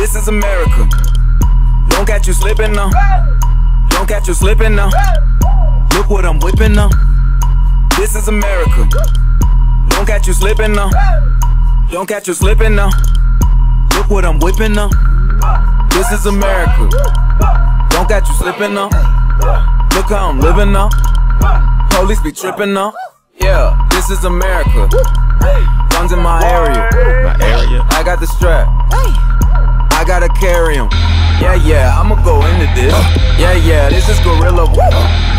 This is America. Don't catch you slipping now. Don't catch you slipping now. Look what I'm whipping now. This is America. Don't catch you slipping now. Don't catch you slipping now. Look what I'm whipping now. This is America. Don't catch you slipping now. Look how I'm living now. Police be tripping now. Yeah, this is America. Guns in my area. My area. I got the strap. I gotta carry him. Yeah, yeah, I'ma go into this. Yeah, yeah, this is guerrilla.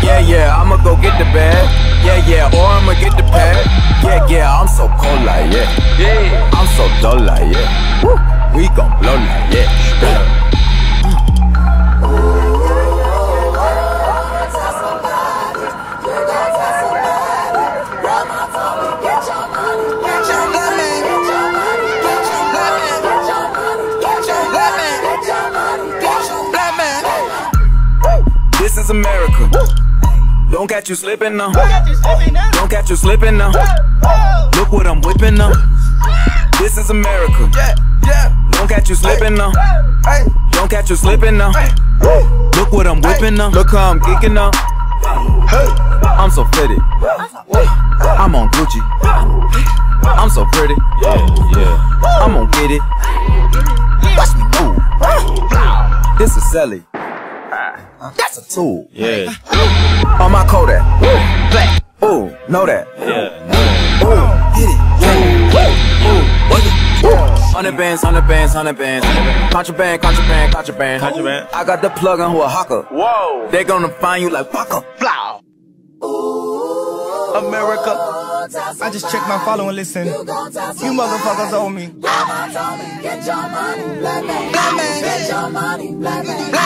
Yeah, yeah, I'ma go get the bag. Yeah, yeah, or I'ma get the pad. Yeah, yeah, I'm so cold like yeah. Yeah, I'm so dull like yeah. We gon' blow like yeah. Is America. Don't catch you slipping now. Don't catch you slipping now. Look what I'm whipping now. This is America. Don't catch you slipping now. Don't catch you slipping now. Look what I'm whipping now. Look how I'm geeking now. I'm so fitted. I'm on Gucci. I'm so pretty. Yeah, yeah. I'm gonna get it. Watch me move. This is Sally. That's a tool. Yeah. On my Kodak. Black. Ooh, know that. Yeah. Ooh, get it. Ooh, what it? Hundred bands, hundred bands, hundred bands. Contraband, contraband, contraband. Contraband. I got the plug on Oaxaca. Whoa. They gonna find you like Waka. Flow. America. I just checked my follow and listen. You motherfuckers owe me. Get your money, black man. Black man. Get your money, black man. Black man. Get your money, black man. Black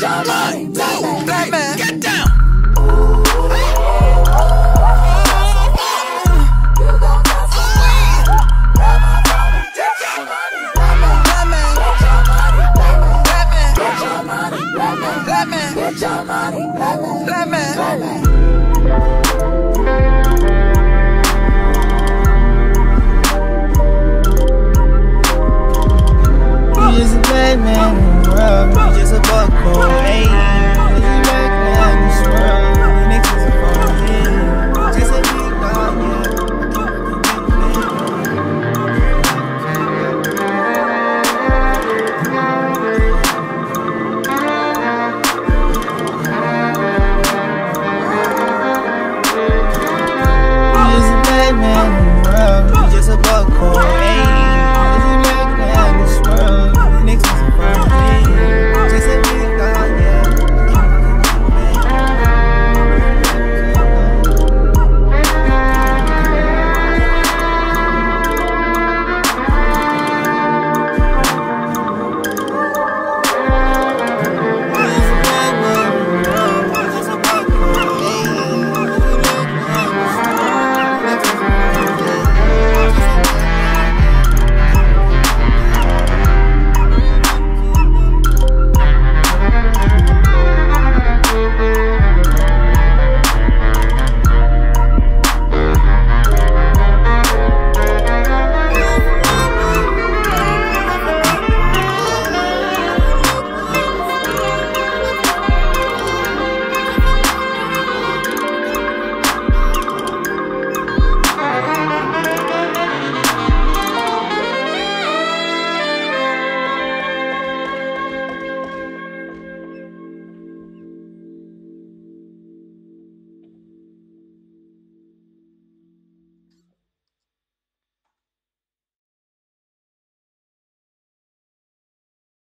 man. Get your money, black